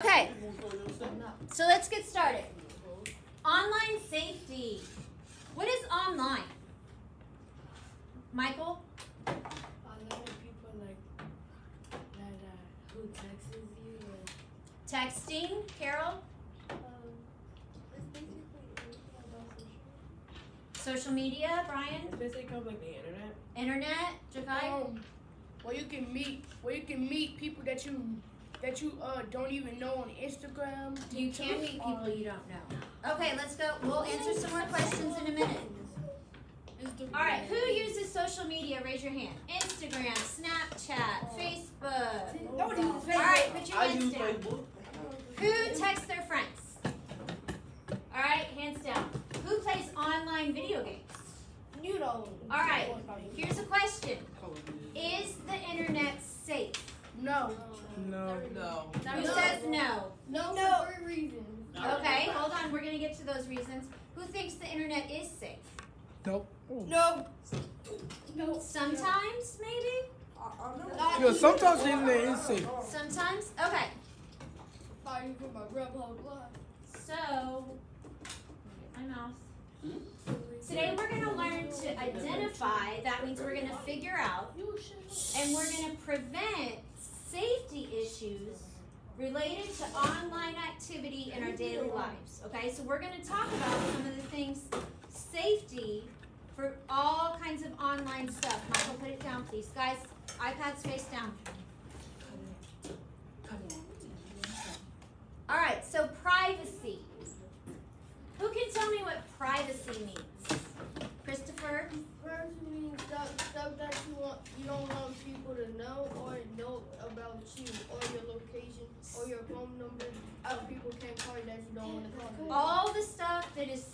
Okay, so let's get started. Online safety. What is online? Michael? A lot of people like that uh, who texts you and Texting? Carol? um, it's basically anything about social. Social media? Brian? It's basically kind like the internet. Internet? Jakai? Um, where you can meet, where you can meet people that you that you uh don't even know on Instagram. You can meet people you don't know. Okay, let's go. We'll answer some more questions in a minute. All right, who uses social media? Raise your hand. Instagram, Snapchat, Facebook. Nobody uses All right, put your I hands use down. Facebook. Who texts their friends? All right, hands down. Who plays online video games? You don't. All right, here's a question. Is the internet safe? No. No. No. Who says no? No. No. For three reasons. Okay, hold on. We're going to get to those reasons. Who thinks the internet is safe? Nope. No. No. Sometimes, maybe? Uh, yeah, uh, sometimes the internet is safe. Sometimes? Okay, Fighting for my Grubhub so. Get my mouse. Hmm? Today we're going to learn to identify, that means we're going to figure out, and we're going to prevent safety issues related to online activity in our daily lives. Okay, so we're going to talk about some of the things, safety for all kinds of online stuff. Michael, put it down, please. Guys, iPads face down. All right, so privacy. Who can tell me what privacy means? Christopher? Privacy means stuff, stuff that you want you don't want people to know or know about you or your location or your phone number so people can't call you that you don't want to call you. All the stuff that is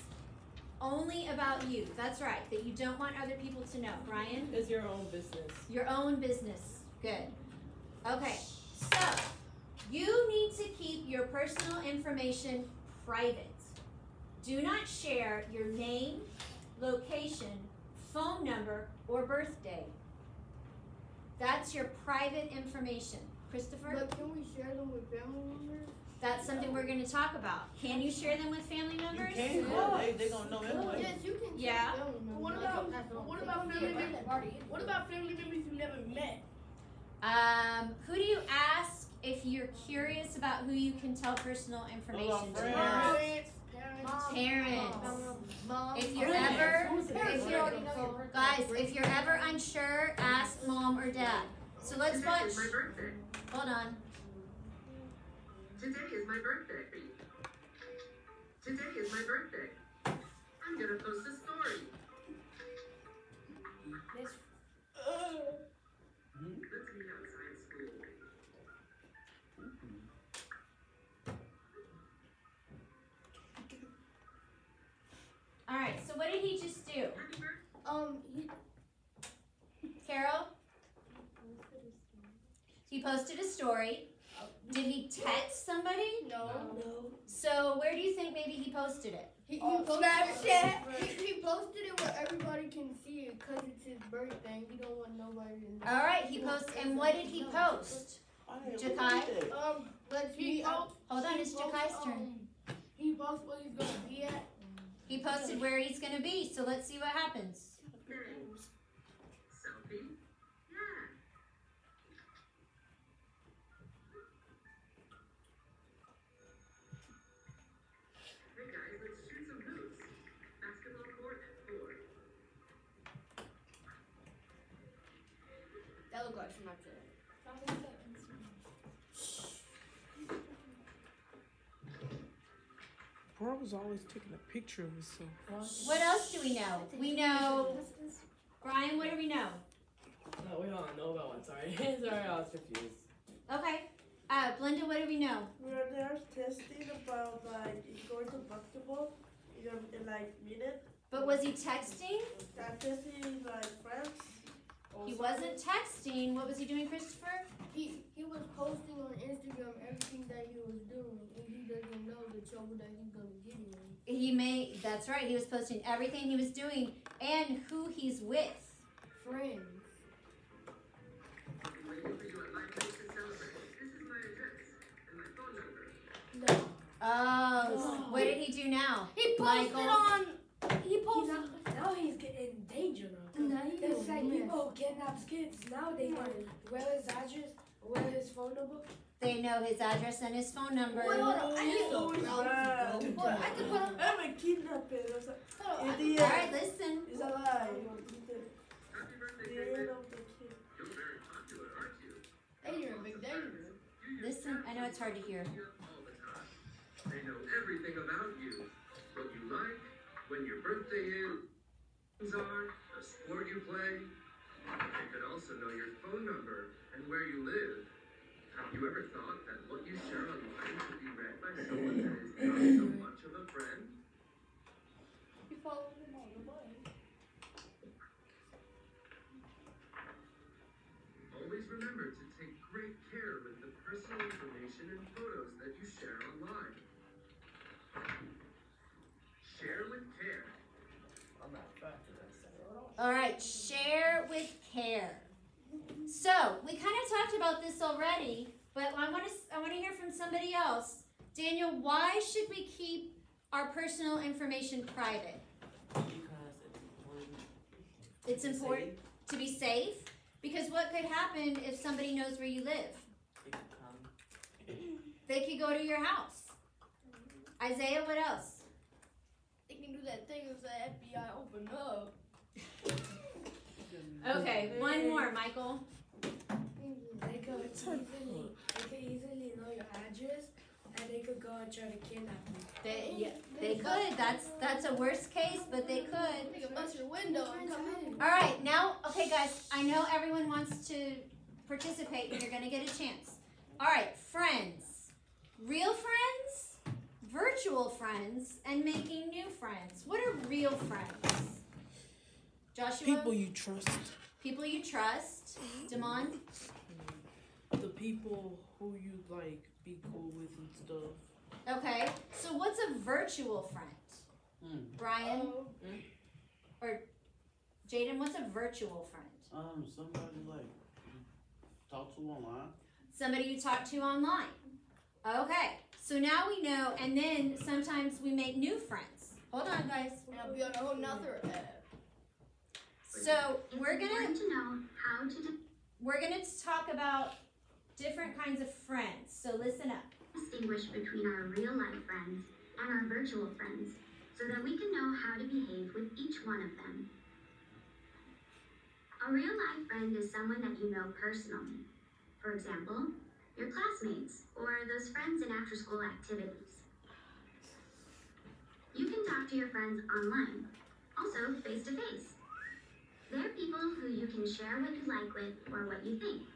only about you. That's right, that you don't want other people to know. Brian? It's your own business. Your own business. Good. Okay, so you need to keep your personal information private. Do not share your name, location, phone number, or birthday. That's your private information. Christopher? But can we share them with family members? That's something we're going to talk about. Can you share them with family members? You members? can, but they, they gonna know anyway. Yes, you can Yeah. family. What about what about family members? What about family members you never met? Um, who do you ask if you're curious about who you can tell personal information to? Parents. Parents. Parents. Mom. If you're ever, if you're, guys, if you're ever unsure, ask mom or dad. So let's Today watch. is my birthday. Hold on. Today is my birthday. Today is my birthday. I'm gonna post a story. So what did he just do, Um, he, Carol? He posted a story. Did he text somebody? no. No. So where do you think maybe he posted it? He, he On posted Snapchat. It, he, he posted it where everybody can see it because it's his birthday. He don't want nobody to know. All right. He posted. And what did he post? I Jakai? Um, let's He be post- Hold on. he It's Jakai's turn. um, He posts where he's gonna be at. He posted where he's gonna be. So let's see what happens. Was always taking a picture of himself. What else do we know? We know. Brian, what do we know? No, we don't know about one. Sorry. sorry, I was confused. Okay. Uh, Blenda, what do we know? We're there testing about like going to basketball in, a, in like minute. But was he texting? I'm testing like friends. He wasn't texting. What was he doing, Christopher? He he was posting on Instagram everything that he was doing, and he doesn't know the trouble that he's gonna get in. He may. That's right. He was posting everything he was doing and who he's with. Friends. Waiting for you at my place to celebrate. This is my address and my phone number. Oh, No. what did he do now? He posted Michael? on. He He posted. now, now he's getting in danger now. Now he There's is, like people who kidnaps kids. Now they know where his address, Where is phone number. They know his address and his phone number. Wait, hold on. I need to. bad. On, I can put on. I'm a kidnapper. Hold on. I At can- the All right, listen. it's a lie. Happy The birthday, the David. end of the kid. You're very popular, aren't you? Danger, big danger. Listen, I know it's hard to hear. media all the time. They know everything about you. What you like, when your birthday is, are, the sport you play. They could also know your phone number and where you live. Have you ever thought that what you share online could be read by someone that is not so much of a friend? You follow him on the way. Always remember to take great care with the personal information and photos that you share online. Share with care. I'm not fast as I said. All right, share with care. So we kind of talked about this already, but I want to I want to hear from somebody else. Daniel, why should we keep our personal information private? Because it's important. It's to be important safe. to be safe because what could happen if somebody knows where you live? It could come. They could go to your house. Isaiah, what else? They can do that thing if the FBI open up. Okay, one more, Michael. They could easily, they could easily know your address, and they could go and try to kidnap you. They, oh, yeah, they could. That's that's a worst case, but they could. They can bust your window and come in. All right, now, okay, guys, I know everyone wants to participate and you're going to get a chance. All right, friends. Real friends, virtual friends, and making new friends. What are real friends? Joshua? People you trust. People you trust. Mm-hmm. Damon? The people who you like be cool with and stuff. Okay, so what's a virtual friend? Hmm. Brian? Or Jaden, what's a virtual friend? Um, somebody like you talk to online. Somebody you talk to online. Okay, so now we know, and then sometimes we make new friends. Hold on, guys. and I'll be on a whole nother app. So we're gonna. To know how to. we're gonna talk about different kinds of friends. So listen up. distinguish between our real life friends and our virtual friends so that we can know how to behave with each one of them. A real life friend is someone that you know personally. For example, your classmates or those friends in after school activities. You can talk to your friends online, also face to face. They're people who you can share what you like with or what you think.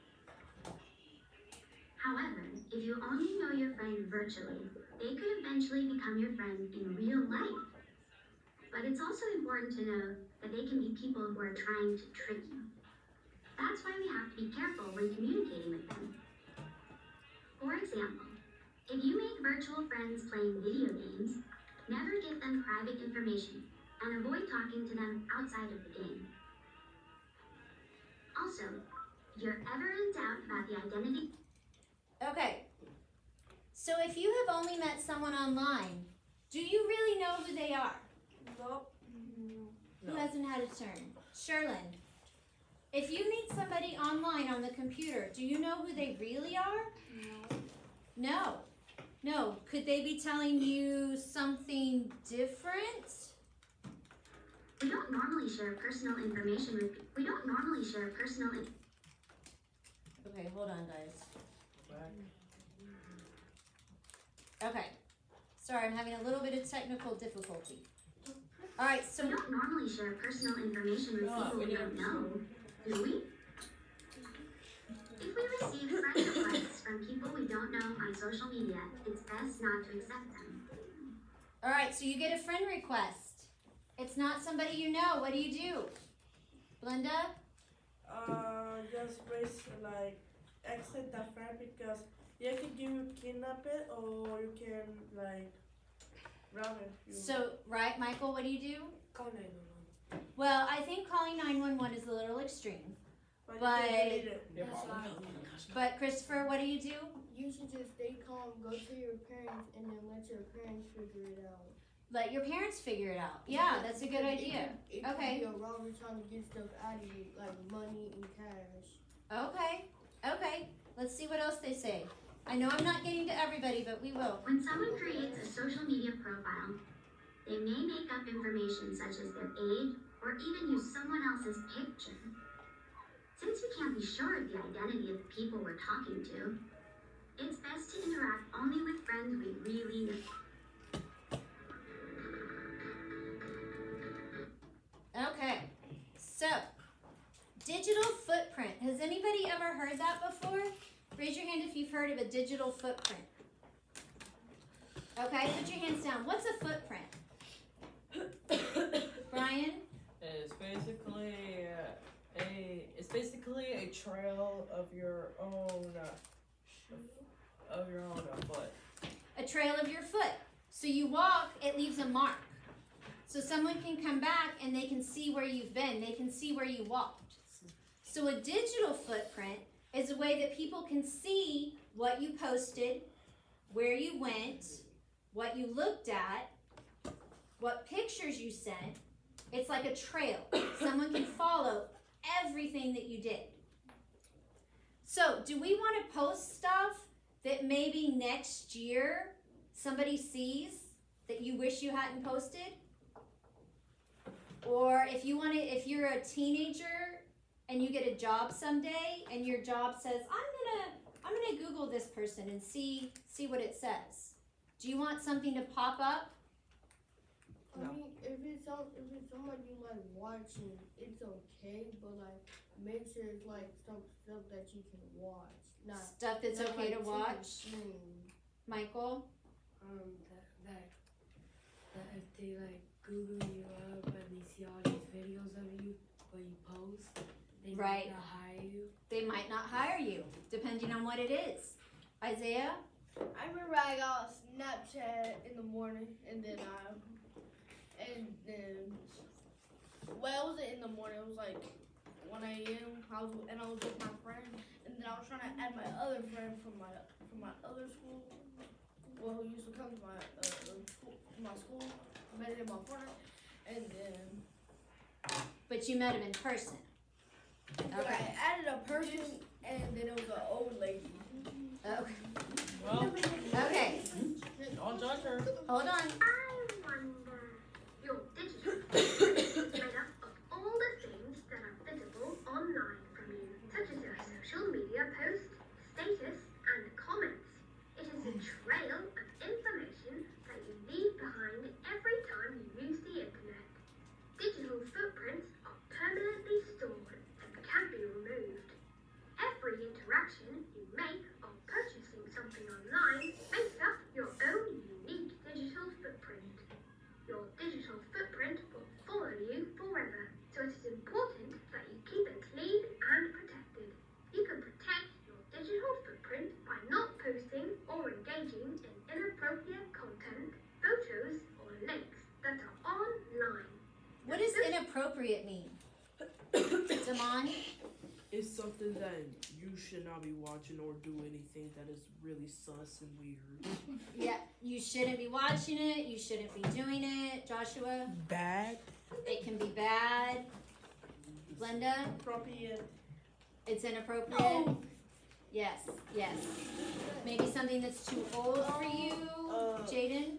You only know your friend virtually, they could eventually become your friend in real life. But it's also important to know that they can be people who are trying to trick you. That's why we have to be careful when communicating with them. For example, if you make virtual friends playing video games, never give them private information and avoid talking to them outside of the game. Also, if you're ever in doubt about the identity Okay. So if you have only met someone online, do you really know who they are? Nope. Who hasn't had a turn? Sherlyn. If you meet somebody online on the computer, do you know who they really are? No. No. No. Could they be telling you something different? We don't normally share personal information with we don't normally share personal in- Okay, hold on, guys. Right? Okay. Sorry, I'm having a little bit of technical difficulty. All right, so we don't normally share personal information with No, people we we don't. don't know, do we? If we receive friend requests from people we don't know on social media, it's best not to accept them. all right, so you get a friend request. It's not somebody you know. What do you do? Blenda? Uh, just raise like exit the friend because you can give you kidnap it or you can like rob it. So, right, Michael, what do you do? Call 911. Well, I think calling 911 is a little extreme. but, but- you can delete it. They're That's all- right. But Christopher, what do you do? you should just stay calm, go to your parents, and then let your parents figure it out. Let your parents figure it out. Yeah, that's a good idea. It it Okay. could be a robber trying to get stuff out of you, like money and cash. Okay. Okay. Let's see what else they say. I know I'm not getting to everybody, but we will. When someone creates a social media profile, they may make up information such as their age or even use someone else's picture. Since we can't be sure of the identity of the people we're talking to, it's best to interact only with friends we really know. Of a digital footprint. Okay, put your hands down. What's a footprint? Brian? It's basically uh, a it's basically a trail of your own uh, of your own uh, foot. a trail of your foot. So you walk, it leaves a mark. So someone can come back and they can see where you've been, they can see where you walked. So a digital footprint is a way that people can see what you posted, where you went, what you looked at, what pictures you sent. It's like a trail. Someone can follow everything that you did. So, do we want to post stuff that maybe next year somebody sees that you wish you hadn't posted? Or if you want to, if you're a teenager and you get a job someday and your job says, I'm this person and see, see what it says. Do you want something to pop up? I No. mean, if it's some, if it's someone you like watching, it's okay, but like make sure it's like some stuff that you can watch, not Stuff that's not, okay like, to watch? Michael? Um, that, that, that if they like Google you up and they see all these videos of you, what you post, they Right. might not hire you. They might not hire you, depending on what it is. Isaiah? I remember I got Snapchat in the morning, and then I, and then, well, it wasn't in the morning. It was like 1 a.m. I was, and I was with my friend, and then I was trying to add my other friend from my from my other school, well, who used to come to my uh, school, my school, met him on Fortnite, and then But you met him in person. but I added a person, and then it was an old lady. Okay. Well, Okay. don't judge her. Hold on. I wonder, your digital footprint is made up of all the things that are visible online from you, such as your social media posts, status, and comments. It is a trail of information that you leave behind every time you use the internet. Digital footprints are permanently stored and can be removed. Every interaction you make of purchasing something online makes up your own unique digital footprint. Your digital footprint will follow you forever, so it is important that you keep it clean and protected. You can protect your digital footprint by not posting or engaging in inappropriate content, photos, or links that are online. What does inappropriate mean? Damon? It's something that you should not be watching or do anything that is really sus and weird. Yeah, you shouldn't be watching it. You shouldn't be doing it. Joshua, Bad. it can be bad. Linda, Appropriate. it's inappropriate. Yes, yes. Maybe something that's too old for you. Uh, Jaden,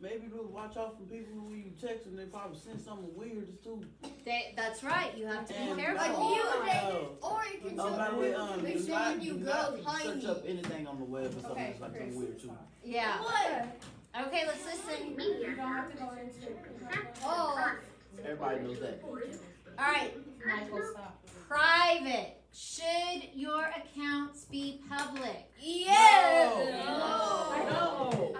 maybe people watch out for people who you text and they probably send something weird too. they, that's right. You have to be And- Like careful. you, Oh. David, or you can Oh, by the way, um, they do send not, you do girls not tiny. search up anything on the web or something Okay, that's like Chris. something weird too. Yeah. What? Okay, let's listen. You don't have to go into Oh. Everybody knows that. All right, Michael, stop. private. Should your accounts be public? Yeah. No.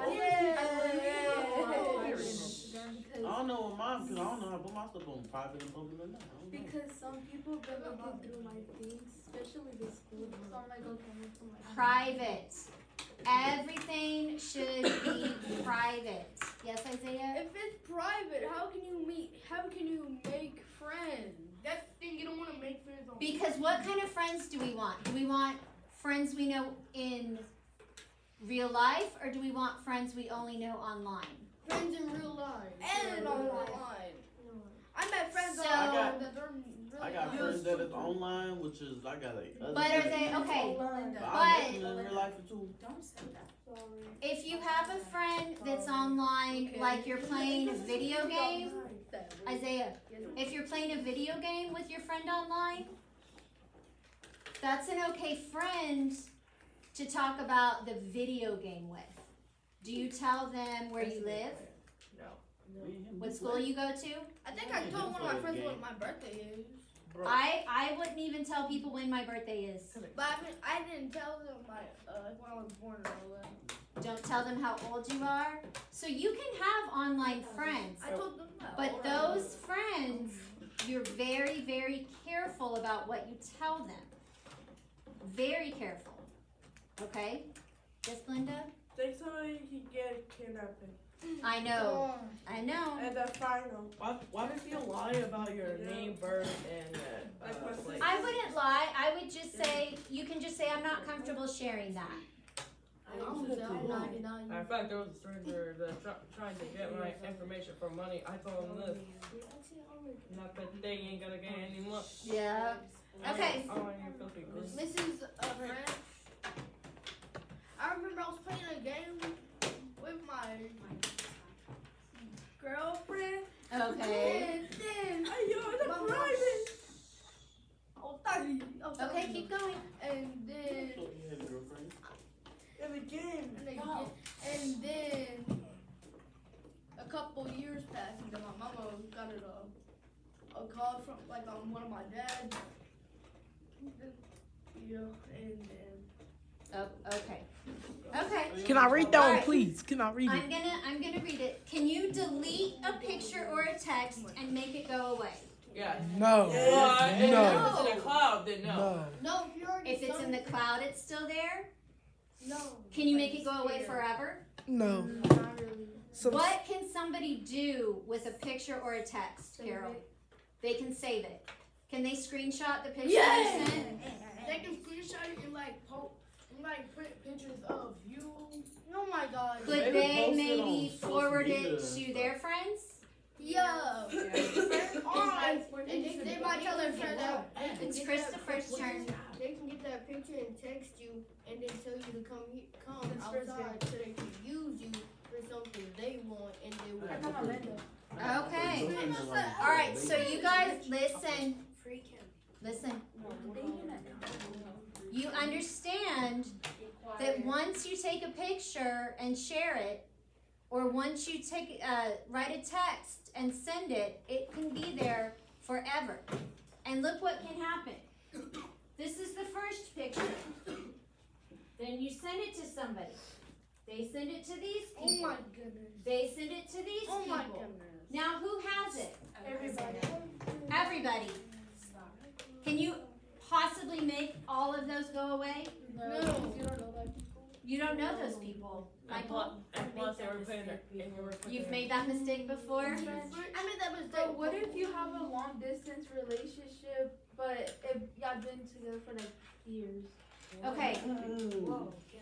I don't know what mine, cause I don't know how to put my stuff on private and public or not. I don't know. Because some people been looking through my things, especially the school. So I'm like, okay, I'm gonna put my Private. Everything should be private. Yes, Isaiah? If it's private, how can you meet? How can you make friends? That's the thing. You don't want to make friends on. Because what kind of friends do we want? Do we want friends we know in real life, or do we want friends we only know online? Friends in real life. And Yeah. online. I met friends So- online I got- that are really I got nice. friends that is online, which is I got like. other But are they okay? But But- in real life too. Don't say that. Sorry. If you have a friend that's online, like you're playing a video game, Isaiah, if you're playing a video game with your friend online, that's an okay friend to talk about the video game with. Do you tell them where you live, No. Me what school you go to? I think I told one of my friends what my birthday is. Bro. I I wouldn't even tell people when my birthday is. But I, mean, I didn't tell them my uh, when I was born and all that. Don't tell them how old you are. So you can have online friends, I told them that. but those friends, you're very very careful about what you tell them. Very careful. Okay? Yes, Linda? Think somebody can get kidnapped. I know. I know. And the final. Why, why did you lie about your name, birth, and uh, Like my uh, place? I wouldn't lie. I would just say you can just say I'm not comfortable sharing that. I'm gonna tell 99. Fact, there was a stranger that try, trying to get my information for money. I told him this. Not that they ain't gonna get any money. Yeah. Okay. Oh, you filthy goose. Mrs. Uh, French. I remember I was playing a game with my girlfriend. Okay. And then Hey, yo, it's a Mama. private. oh, sorry. Oh, sorry. Okay, keep going. And then So you had a girlfriend? In the game. and, they get, and then a couple years passed, and then my mama got it a, a call from like on one of my dads. Yeah, and then Oh, okay. Okay. Can I read that All one, right. please? Can I read it? I'm gonna I'm gonna read it. Can you delete a picture or a text and make it go away? Yeah. No. Well, I- if No. it's in the cloud, then no. No. no, if you're already If it's in the cloud, it's still there. no. Can you make it go away forever? No. Mm, not really. Some, What can somebody do with a picture or a text, Carol? They can save it. Can they screenshot the picture Yeah. you sent? They can screenshot it and like po- and like print pictures of you. Oh my god. Could Maybe they post it maybe forward it to stuff. their friends? Yeah. Alright. Oh, and they, they might tell their friend that. they can It's get Christopher's that, turn. They can get that picture and text you, and then tell you to come he- come It's outside so they can use you for something they want, and they will. I got my Okay. All All right, so you guys listen. Listen. You understand that once you take a picture and share it, or once you take uh, write a text and send it, it can be there forever. And look what can happen. This is the first picture. Then you send it to somebody. They send it to these Oh people. my goodness. They send it to these Oh my people. goodness. Now who has it? Everybody. Everybody. Can you possibly make all of those go away? No. You don't know those people. And plus, and plus they were putting their, and you were putting You've made that mistake before? I made that mistake. But what if you have a long distance relationship, but if y'all been together for like years? Okay.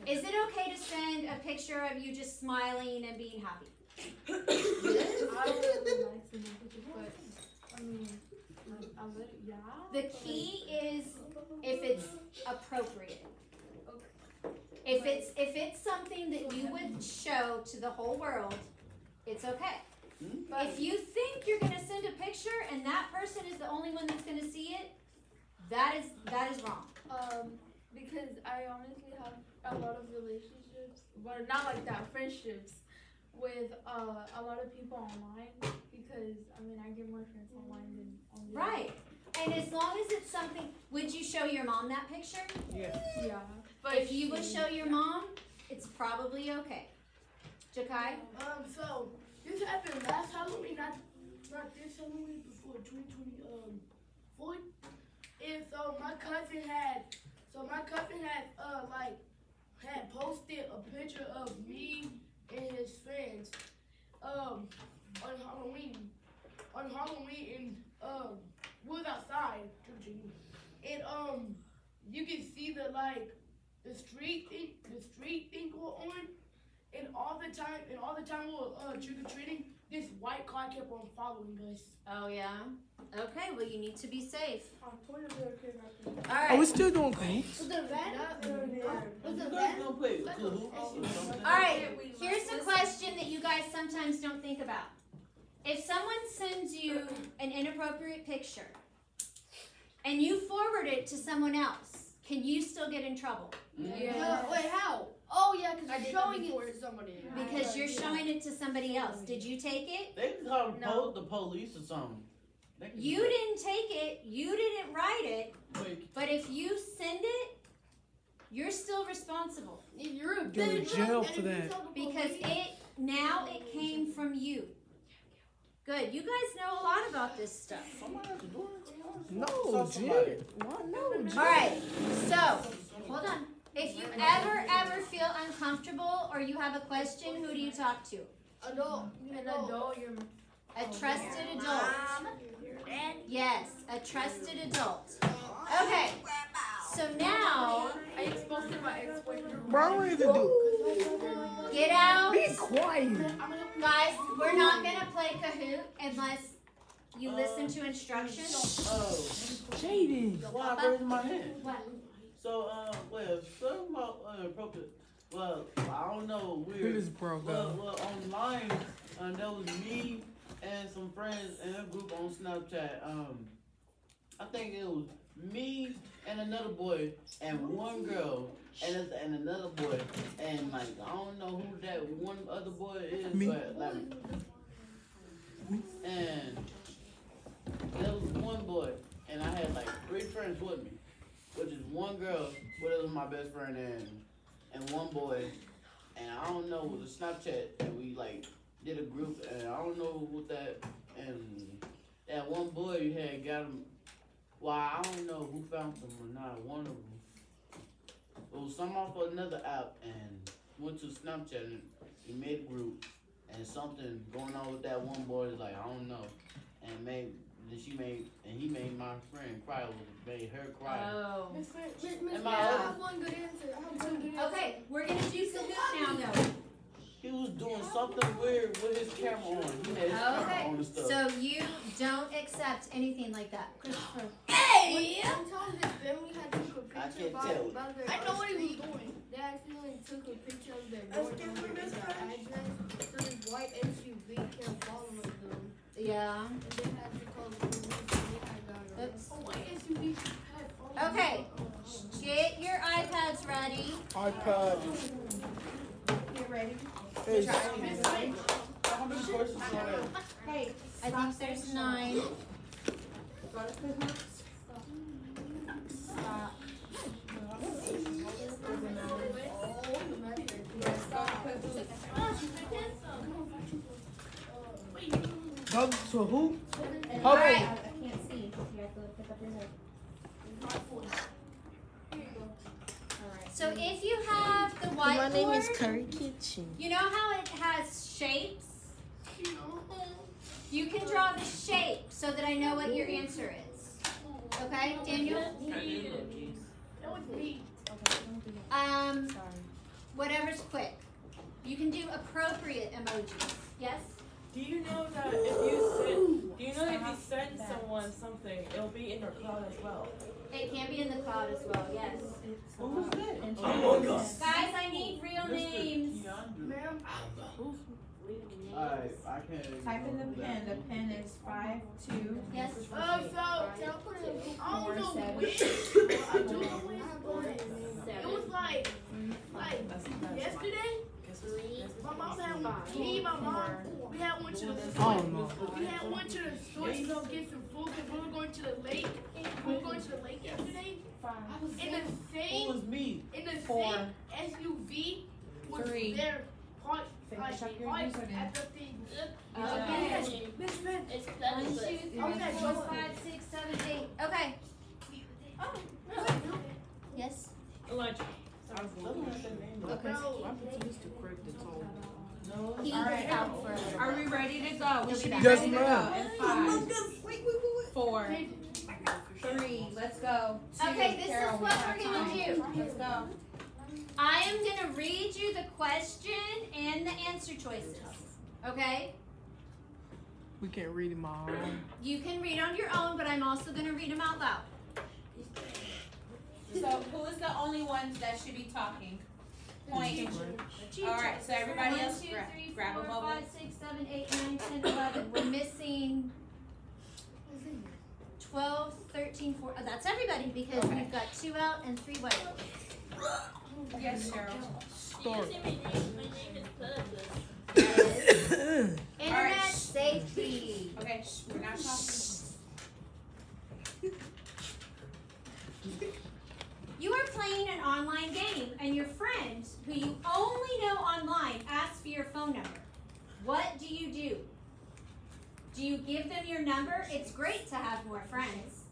Is it okay to send a picture of you just smiling and being happy? I don't really like to know pictures, but I mean, like, I would, yeah. The key is if it's appropriate. If it's if it's something that you would show to the whole world, it's okay. But if you think you're gonna send a picture and that person is the only one that's gonna see it, that is that is wrong. Um, because I honestly have a lot of relationships, but not like that, friendships with uh, a lot of people online. Because I mean, I get more friends online than on the Right. And as long as it's something, would you show your mom that picture? Yeah. Yeah. But if you would show your mom, it's probably okay. Jakai? Um, so this happened last Halloween, not not this Halloween, before 2020. Um, four. And so my cousin had, so my cousin had uh like had posted a picture of me and his friends, um, on Halloween, on Halloween, and um, was outside, and um, you can see the like the street thing, the street thing go on, and all the time, and all the time we were uh, trick or treating. This white car kept on following us. Oh yeah. Okay. Well, you need to be safe. I told you they were Are we still doing Kahoots? Was the van? They're. Was the guys van? gonna play Kahoot or something? All right. Here's the question that you guys sometimes don't think about. If someone sends you an inappropriate picture and you forward it to someone else, can you still get in trouble? Uh, wait, how? Oh yeah, because I you're showing that it to somebody. Because you're showing it to somebody else. Did you take it? They can call the, No. pol- the police or something. You didn't take it. You didn't write it. Wait, But if you send it, you're still responsible You're a Go to jail for that. because it now it came from you. Good. You guys know a lot about this stuff. somebody has to do it. No, Saw somebody. Jid. Why no, Jid? All right. So, hold on. If you ever ever feel uncomfortable or you have a question, who do you talk to? adult, An adult. adult, you're A oh, trusted adult. Yes, a trusted adult. Okay. So now, I exposed to my ex-boyfriend. Bro, to do. get out. Be quiet. Guys, we're not gonna play Kahoot unless you listen to uh, instructions. Oh, Jaden. why I raised my hand? What? So, uh, well, something about inappropriate. Well, I don't know. Weird. this bro Well, go? well, online, uh, there was me and some friends in a group on Snapchat. Um, I think it was me and another boy and one girl and and another boy and like I don't know who that one other boy is, Me. but like, and there was one boy and I had like three friends with me, which is one girl, but it was my best friend and and one boy and I don't know with a Snapchat and we like did a group and I don't know what that and that one boy had got him. Well, I don't know who found them or not. One of them. It was some off of another app and went to Snapchat and he made a group and something going on with that one boy is like I don't know and made then she made and he made my friend cry. Was made her cry. Oh. Miss Fran- Miss- Miss Am Fran, I I have one good answer. I have one good answer. Okay, we're gonna do Kahoot now, though. He was doing something weird with his camera on. He had his camera on and stuff. So you don't accept anything like that, Christopher. Hey! One time his family had took a I picture can't about, tell. about their I know what he was street. doing. They accidentally took a picture of their Let's door get number through and their address. So this white SUV kept following them. Yeah. And they had to call the police and they had got Oops. arrested. Oh, why SUV had all Okay. Get your iPads ready. iPad. You're ready. Hey, How many questions are there? Hey, I think there's nine. Stop. Go to who? All right. I can't see. You have to pick up your head. So if you have the whiteboard, My name is Curry Kitchen. you know how it has shapes? You can draw the shape so that I know what your answer is. Okay, Daniel? That was me. Um, whatever's quick. You can do appropriate emojis. Yes? Do you know that if you send, do you know if you send someone something, it'll be in your cloud as well? It can be in the cloud as well, yes. Who's that? Among Us. Guys, I need real names. Ma'am, Alright, I can't. Type in the pen. The pen is five two. Yes? Uh, so, can I put it in I don't know Four, seven. when. I do know when, but it was like, like That's that's yesterday. Guess My mom had me, and my mom, we had went to the Oh we had went to the store to go get some food because we were going to the lake. We were going to the lake yesterday. In the Who same, was me? in the Four. same SUV was Three. there. Parked, like, parked at the thing. Okay. Miss Fran, it's One, clever. two, three, four, five, six, seven, eight. Okay. Yes? Elijah. Okay. No. He's Alright. out for a little Are we ready to go? We be should back. be ready to go. In five, four, three. Let's go. Two. Okay, this is Carol, we what we're gonna time. do. Let's go. I am gonna read you the question and the answer choices. Okay? We can't read them all. You can read on your own, but I'm also gonna read them out loud. So who is the only ones that should be talking? Point. All right, so everybody else two, grab, three, grab a four, bubble. five, six, seven, eight, nine, 10, 11. We're missing 12, 13, 4. Oh, that's everybody because Okay. we've got two out and three white. Yes, Cheryl. Start. Internet Alright. safety. Okay, we're not talking. You are playing an online game and your friend, who you only know online, asks for your phone number. What do you do? Do you give them your number? It's great to have more friends.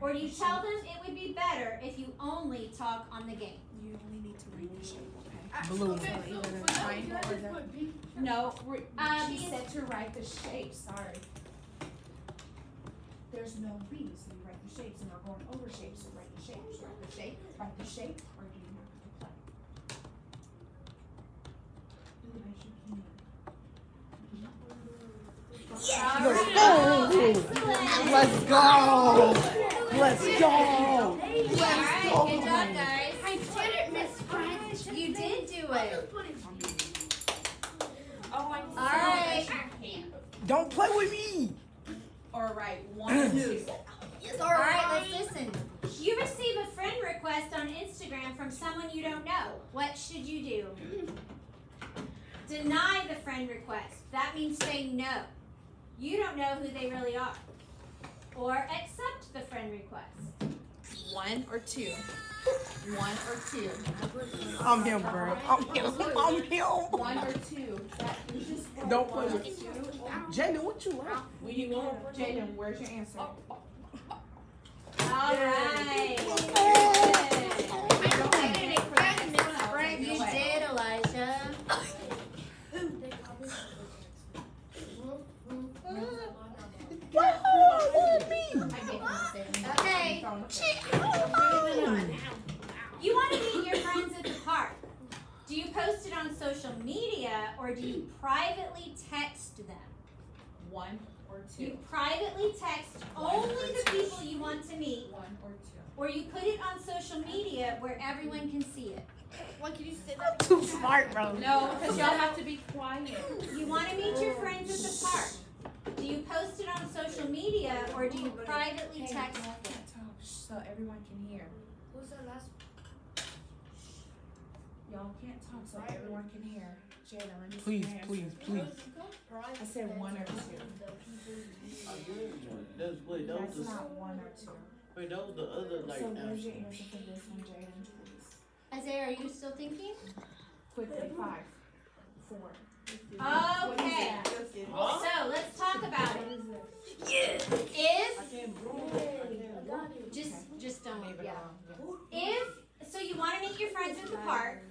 Or do you tell them it would be better if you only talk on the game? You only need to read the shape, okay? Blue. Okay, so either for the that, triangle you or just the- put B. No, re- Um, she said to write the shape, sorry. There's no B, so you write shapes, and we're going over shapes, so write the shapes, write the shape, write the shape, or do you want to play? Do as you can. Let's go. Let's go. Alright, good job, guys. I did it, Miss French. You did do it. Oh, I'm Alright. Don't play with me. Or write one or two. Alright, let's listen. You receive a friend request on Instagram from someone you don't know. What should you do? Deny the friend request. That means say no. You don't know who they really are. Or accept the friend request. One or two. One or two. I'm him, bro. I'm him. I'm him. One or two. That just Don't one play or with- two. Jaden, what you like? What do you want? Jaden, where's your answer? Oh, oh. Alright. Frank, You did, Elijah. Okay. You want to meet your friends at the park. Do you post it on social media or do you privately text them? One or You privately text only the people you want to meet, One or two. or you put it on social media where everyone can see it. Why can you say that? Too smart, bro. No, because y'all have to be quiet. You want to meet your friends at the park. Do you post it on social media or do you privately text y'all can't talk so everyone can hear. Who's the last? Y'all can't talk so everyone can hear. Jada, let me see Please, answer. please, please. I said one or two. I did one. That's wait, that That's the not one or two. wait, that was the other like So where's your answer. answer for this one, Jaden, please? Isaiah, are you still thinking? Quickly, five, four. Okay. Huh? So let's talk about it. Yes. If just just don't Leave it yeah. If so you want to meet your friends at the park.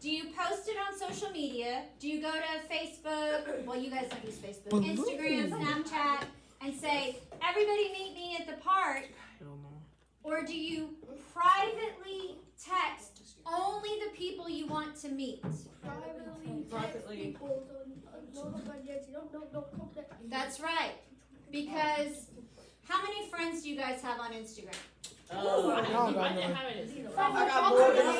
Do you post it on social media? Do you go to Facebook? Well, you guys don't use Facebook. Balloon. Instagram, Snapchat, and say, "Everybody meet me at the park." Hell no. Or do you privately text only the people you want to meet? Privately. Privately. That's right. Because how many friends do you guys have on Instagram? Oh, I don't got more than a.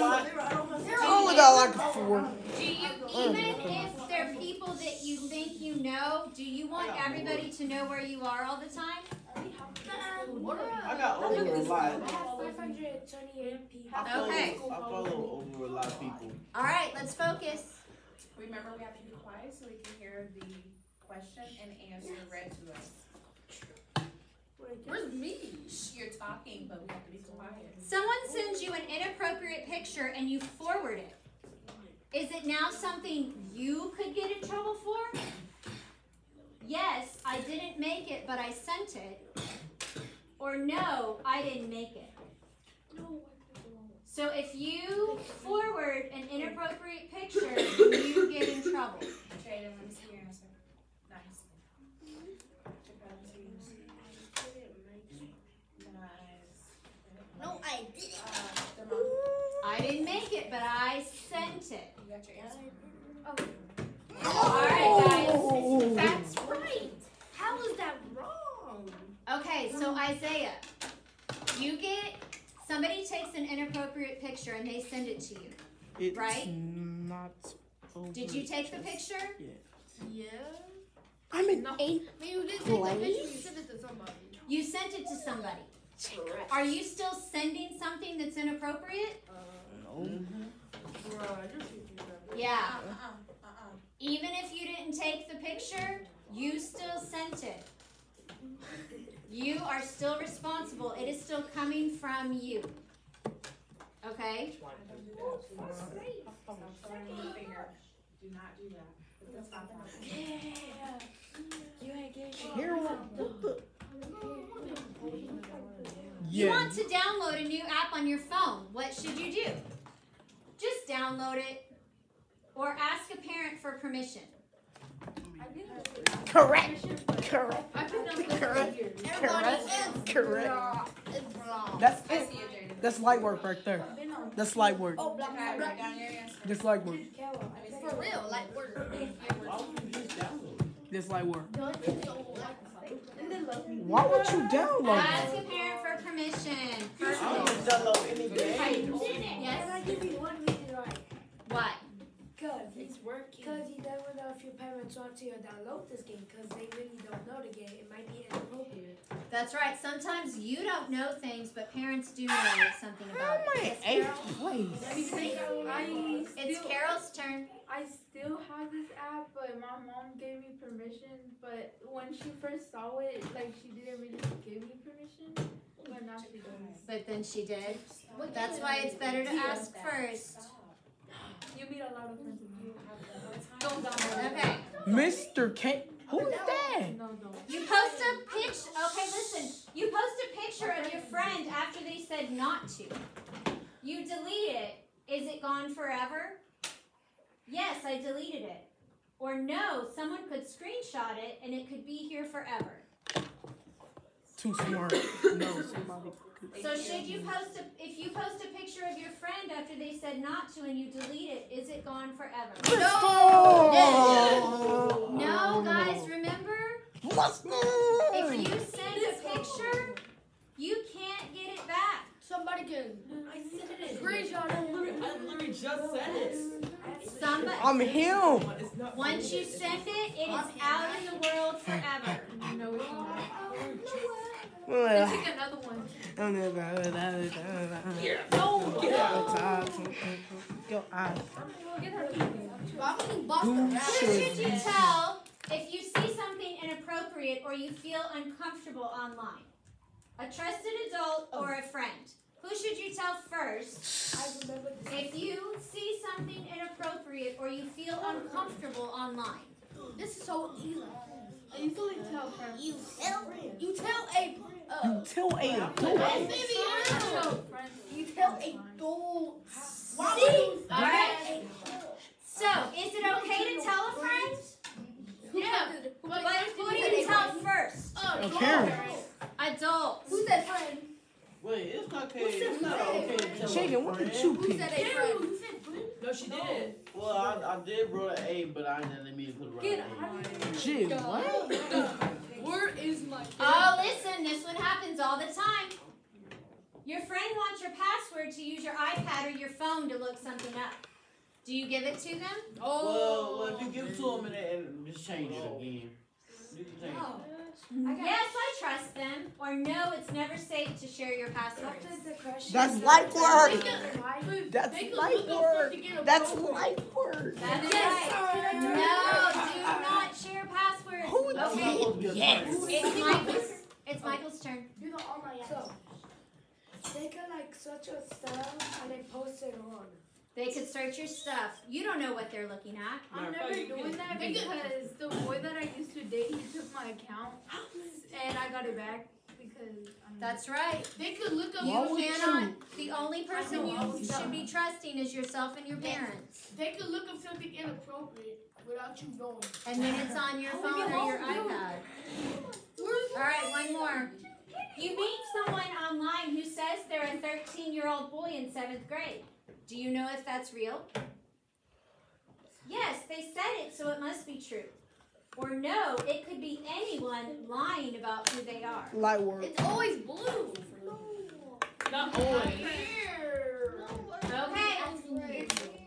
I got like four. Do you even if they're people that you think you know, do you want everybody to know where you are all the time? I got over a lot. I have 528 people. Okay. I follow over a lot of people. All right, let's focus. Remember, we have to be quiet so we can hear the question and answer read to us. Where's me? Shh, You're talking, but we have to be quiet. Someone sends you an inappropriate picture and you forward it. Is it now something you could get in trouble for? Yes, I didn't make it, but I sent it. Or no, I didn't make it. So if you forward an inappropriate picture, you get in trouble. I didn't make it, but I sent it. You got your answer. Oh. All right, guys. That's right. How is that wrong? Okay, so um. Isaiah, you get somebody takes an inappropriate picture and they send it to you, it's right? Not. Did you take the picture? Yeah. I'm in no. eighth you didn't. Take the picture, you sent it to somebody. You sent it to somebody. Correct. Are you still sending something that's inappropriate? Uh, Bruh, you should do that. Yeah. Uh-uh, uh-uh. Even if you didn't take the picture, you still sent it. You are still responsible. It is still coming from you. Okay? Stop throwing your finger. Do not do that. Put the stop. Carol, what? You want to download a new app on your phone. What should you do? Just download it or ask a parent for permission. Correct. Correct. I've been on Correct. Correct. Correct. That's it, that's light work right there. That's light work. Oh, blah, Okay, blah, blah. write down your answer. That's light work. For real, like, we're. Why would you just download? That's light work. Don't Why would you download Ask it? a parent for permission. I don't download any game. Yes. Can I give you one reason why? What? Cause It's working. Because you never know if your parents want to download this game because they really don't know the game. It might be inappropriate. That's right. Sometimes you don't know things, but parents do know something about I'm it. in Yes, eighth Carol? place. It's Carol's turn. I still have this app, but my mom gave me permission. But when she first saw it, like she didn't really give me permission. But now she does. But then she did. That's why it's better to ask first. You meet a lot of friends. with you. Don't download it. Okay. Mr. K. Who is that? No, don't. You post a picture. Okay, listen. You post a picture of your friend after they said not to. You delete it. Is it gone forever? Yes, I deleted it. Or no, someone could screenshot it and it could be here forever. Too smart. No, somebody. So should you post a if you post a picture of your friend after they said not to and you delete it, is it gone forever? No. No, guys, remember? Let's If you send a picture, you can't get it back. Somebody can screenshot I it. literally, I literally just said it. Somebody I'm him. Once you send it, it is out in the world forever. No, it's not. Well, Pick another one. I'm never- No, get out. Go out. Get her to the game. I'm gonna bust the Who rap. Who should you tell if you see something inappropriate or you feel uncomfortable online? A trusted adult or a friend? Who should you tell first I remember this. if you see something inappropriate or you feel uncomfortable online? This is so easy. I usually tell friends. You tell, you tell a, uh, You tell a Hey, adult. baby, I uh, tell friends. you tell a adult. See? Alright. So, is it okay to tell a friend? Yeah. But who do you tell first? Uh, A parent. Adults. Who's that friend? Wait, it's not okay. It's not okay to tell Shagan, what did friend. you Who said a friend? No, she did. Well, I, I did wrote an A, but I didn't let me put it right. Get A. out of here. Shit, what? Where is my Oh, listen, this one happens all the time. Your friend wants your password to use your iPad or your phone to look something up. Do you give it to them? Oh. Well, well, if you give it to them and, and just change it again. You can. Mm-hmm. Yes, I trust them. Or no, it's never safe to share your passwords. After the crush. That's light work. That's They could light look up work. something in a That's program. light work. That's Yes, right. No, do not share passwords. Who That's not Okay. supposed to be a Yes. It's Michael's. It's Michael's turn. Do the online So, they could like search your stuff and then post it on. They could search your stuff. You don't know what they're looking at. I'm never doing that because the boy that I used to date, he took my account and I got it back because I'm That's right. They could look up. You Why would cannot. The only person I you I should be trusting is yourself and your parents. They could look up something inappropriate without you knowing. And then it's on your phone or your iPad. All right, one more. You meet someone online who says they're a 13 year old boy in seventh grade. Do you know if that's real? Yes, they said it, so it must be true. Or no, it could be anyone lying about who they are. Light work. It's always blue. Not always. Here. Not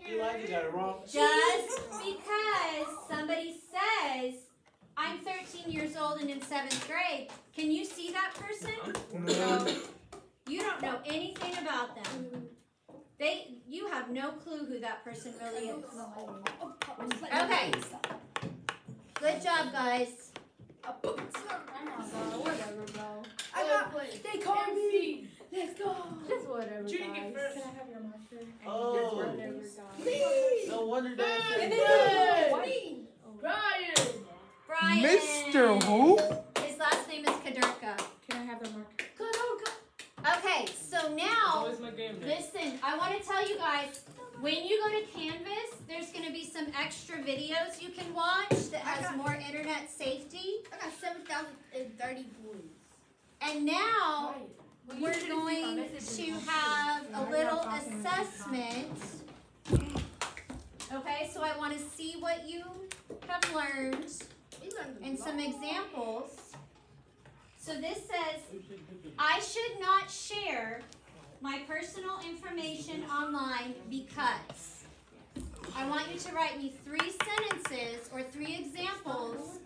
Eli, you got it wrong. Just because somebody says, I'm 13 years old and in seventh grade, can you see that person? No. You don't know anything about them. They, you have no clue who that person really is. Okay. Good job, guys. Whatever, bro. I got. They call me. Let's go. Just whatever, Judy, get guys. first. Can I have your marker? Oh. Whatever, guys. No wonder Dad said oh. Brian. Brian. Brian. Mr. Who? His last name is Kaderka. Can I have the marker? Okay, so now, always my game day. listen, I want to tell you guys, when you go to Canvas, there's going to be some extra videos you can watch that has more internet safety. I got 7,030 points. And now, we're going to have a little assessment. Okay, so I want to see what you have learned and some examples. So this says, I should not share my personal information online because. I want you to write me three sentences or three examples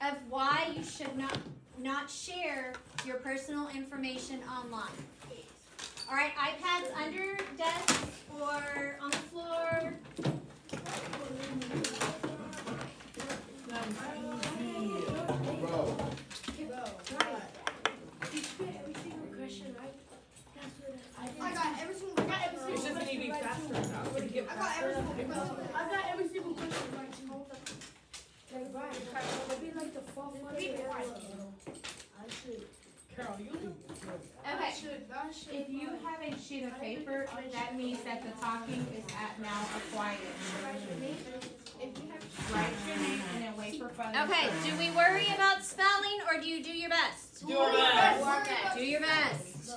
of why you should not not share your personal information online. All right, iPads under desks or on the floor. Got every single. I got every It's single. just gonna be faster now. Can you get I got every single question. I got every single question right. Like Brian, maybe like the fourth one. I should. Carol, you do. Okay. Should. Should. If you have a sheet of paper, that means that the talking is at now a quiet. If you have write your name and then wait for fun. Okay, do we worry about spelling or do you do your best? Do our best. Do your best.